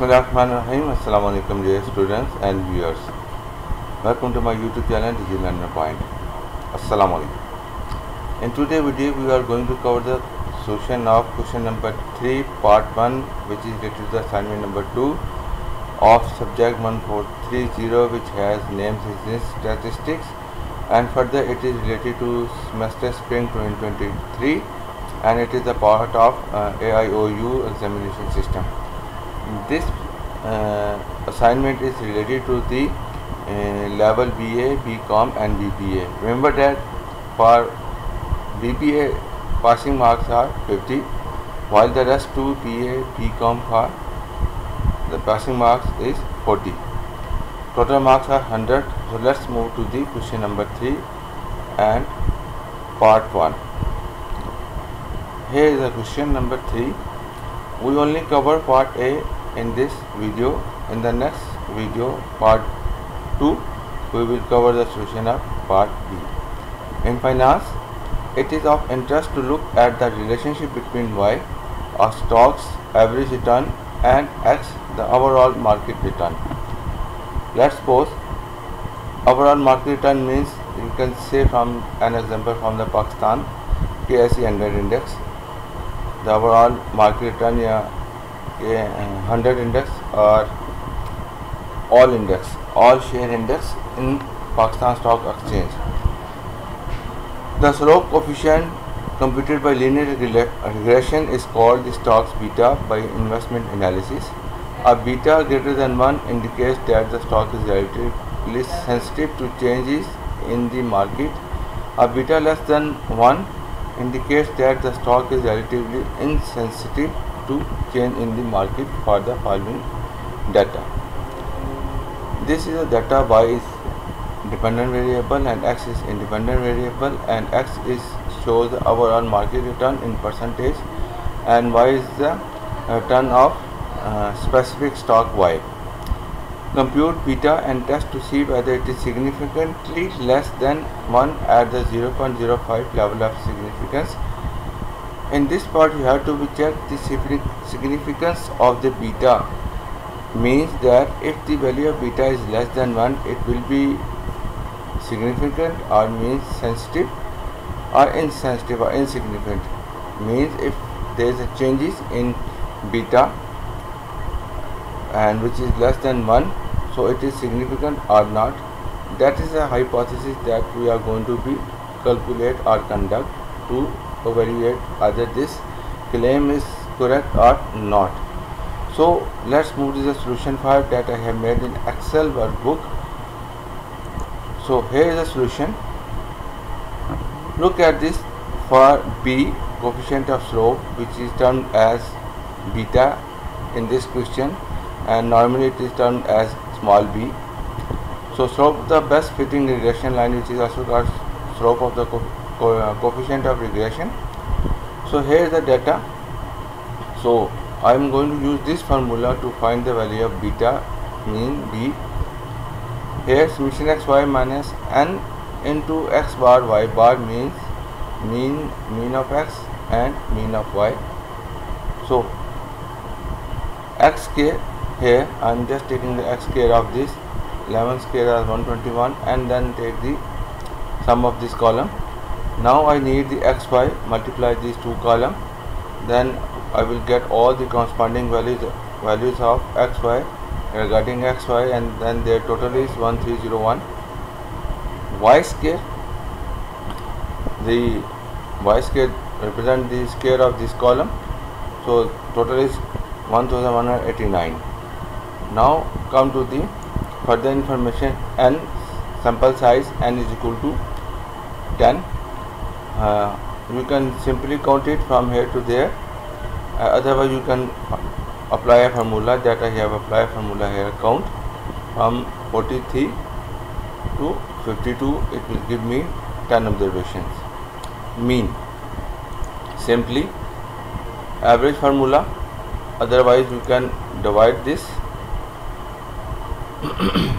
Bismillahirrahmanirrahim. Assalamu alaikum dear students and viewers. Welcome to my YouTube channel Digi Learner Point. Assalamu alaikum. In today's video we are going to cover the solution of question number 3 part 1 which is related to the assignment number 2 of subject 1430 which has names business statistics and further it is related to semester spring 2023 and it is a part of uh, AIOU examination system. This uh, assignment is related to the uh, level BA, BCom and BBA. Remember that for BBA passing marks are 50 while the rest two BA, BCom for the passing marks is 40. Total marks are 100. So let's move to the question number 3 and part 1. Here is the question number 3. We only cover part A in this video. In the next video, part 2, we will cover the solution of part B. In finance, it is of interest to look at the relationship between Y a stock's average return, and X, the overall market return. Let's suppose overall market return means you can say from an example from the Pakistan KSE 100 index the overall market return yeah, hundred index और all index all share index in Pakistan stock exchange the slope coefficient computed by linear regression is called stock's beta by investment analysis a beta greater than one indicates that the stock is relatively sensitive to changes in the market a beta less than one indicates that the stock is relatively insensitive to change in the market for the following data. This is a data y is dependent variable and x is independent variable and x is shows the overall market return in percentage and y is the return of uh, specific stock y. Compute beta and test to see whether it is significantly less than 1 at the 0.05 level of significance. In this part you have to check the significance of the beta. Means that if the value of beta is less than 1 it will be significant or means sensitive or insensitive or insignificant. Means if there is a changes in beta and which is less than 1 so it is significant or not. That is a hypothesis that we are going to be calculate or conduct to evaluate whether this claim is correct or not. So let's move to the solution file that I have made in excel workbook. So here is the solution. Look at this for b coefficient of slope which is termed as beta in this question and normally it is termed as small b. So slope the best fitting regression line which is also called slope of the co co uh, coefficient of regression. So here is the data. So I am going to use this formula to find the value of beta mean b. Here summation x y minus n into x bar y bar means mean mean of x and mean of y. So x k here I am just taking the x square of this 11 square as 121 and then take the sum of this column now I need the xy multiply these two column. Then I will get all the corresponding values values of xy regarding xy and then their total is 1301 y square the y square represent the square of this column. So total is 1189 now come to the further information. N sample size n is equal to 10 uh, you can simply count it from here to there. Uh, otherwise you can apply a formula that I have applied formula here. Count from 43 to 52 it will give me 10 observations. Mean. Simply average formula. Otherwise you can divide this.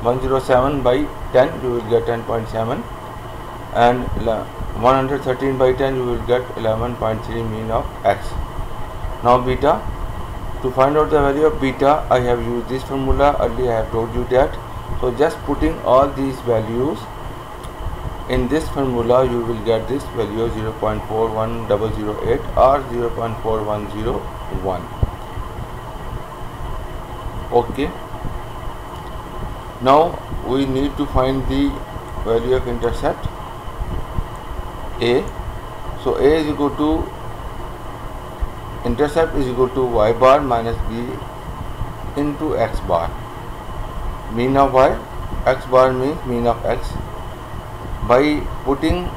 107 by 10 you will get 10.7 and 113 by 10 you will get 11.3 mean of x. Now beta to find out the value of beta I have used this formula. Earlier I have told you that. So just putting all these values in this formula you will get this value 0.41008 or 0.4101 okay. Now we need to find the value of intercept a. So a is equal to intercept is equal to y bar minus b into x bar. Mean of y x bar means mean of x. By putting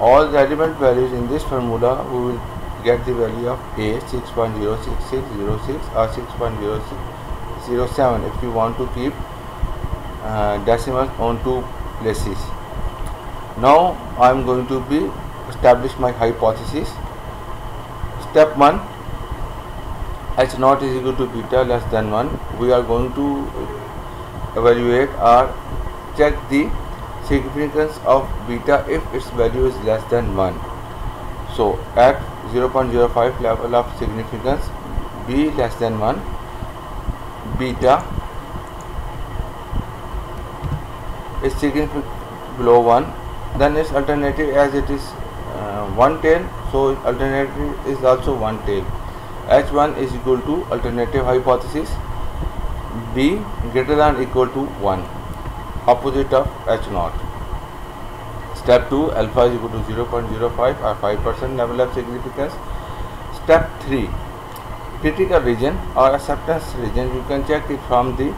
all the element values in this formula we will get the value of a 6.06606 or 6.007 if you want to keep uh, decimals on two places now I am going to be establish my hypothesis. Step 1 h naught is equal to beta less than 1 we are going to evaluate or check the significance of beta if its value is less than 1 so at 0.05 level of significance b less than 1 beta is significant below 1 then its alternative as it is uh, one tail so alternative is also one tail. H1 is equal to alternative hypothesis b greater than equal to 1 opposite of h0 step 2 alpha is equal to 0.05 or 5 percent level of significance. Step 3 critical region or acceptance region. You can check it from the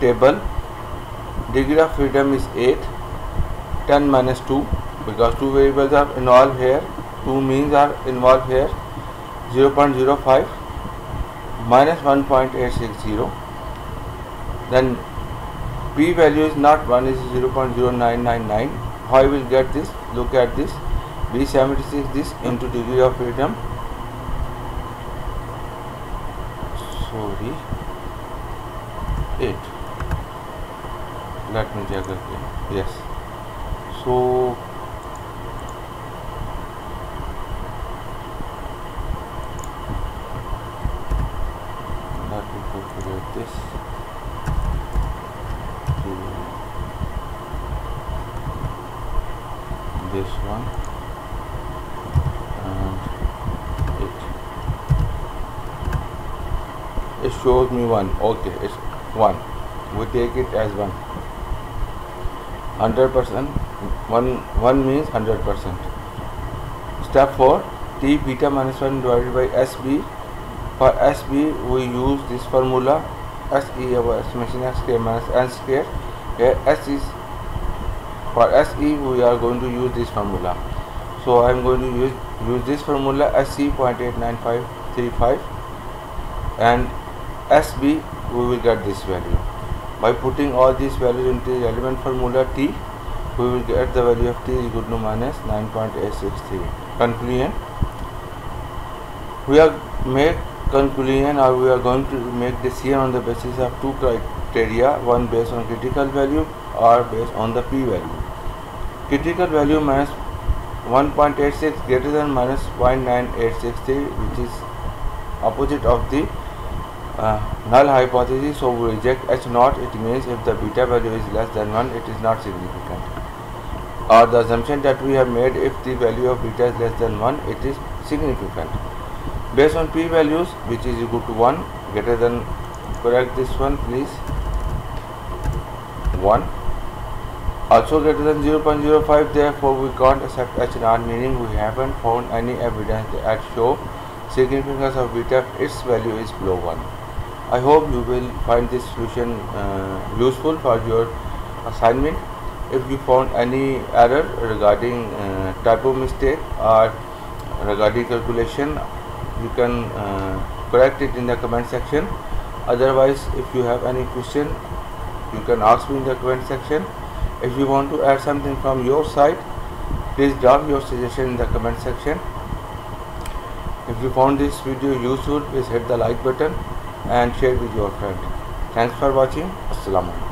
table. Degree of freedom is 8 10 minus 2 because two variables are involved here. Two means are involved here. 0.05 minus 1.860 then p value is not 1 is 0.0999 how I will get this? Look at this. B76 this into degree of freedom. Sorry. 8 let me check again. Yes so let me calculate this. To this one. And it. It shows me one. Okay it's one. We take it as one. 100 percent one one means 100 percent. Step 4 t beta minus 1 divided by sb for SB we use this formula SE our estimation x square minus n square here S is for SE we are going to use this formula. So I am going to use use this formula SE 0.89535 and SB we will get this value. By putting all these values into the element formula T we will get the value of T is equal to minus 9.863 conclusion? We have made conclusion or we are going to make decision on the basis of two criteria one based on critical value or based on the p value. Critical value minus 1.86 greater than minus 0.9863 which is opposite of the uh, null hypothesis so we reject h naught. It means if the beta value is less than 1 it is not significant or the assumption that we have made if the value of beta is less than 1 it is significant. Based on p values which is equal to 1 greater than correct this one please. 1 also greater than 0.05 therefore we can't accept h naught meaning. We haven't found any evidence that show significance of beta its value is below 1 i hope you will find this solution uh, useful for your assignment if you found any error regarding uh, typo mistake or regarding calculation you can uh, correct it in the comment section. Otherwise if you have any question you can ask me in the comment section. If you want to add something from your side please drop your suggestion in the comment section. If you found this video useful please hit the like button and share with your friend. Thanks for watching. Assalamu